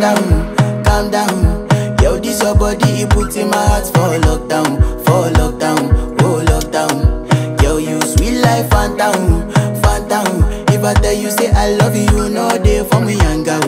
calm down, calm down. Yo, this your body, it put in my heart for lockdown, for lockdown, oh lockdown. Yo, you sweet life, phantom, phantom. If I tell you say I love you, you know they for me, young girl,